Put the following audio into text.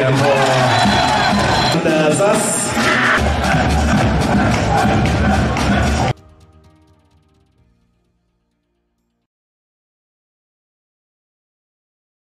yeah, more.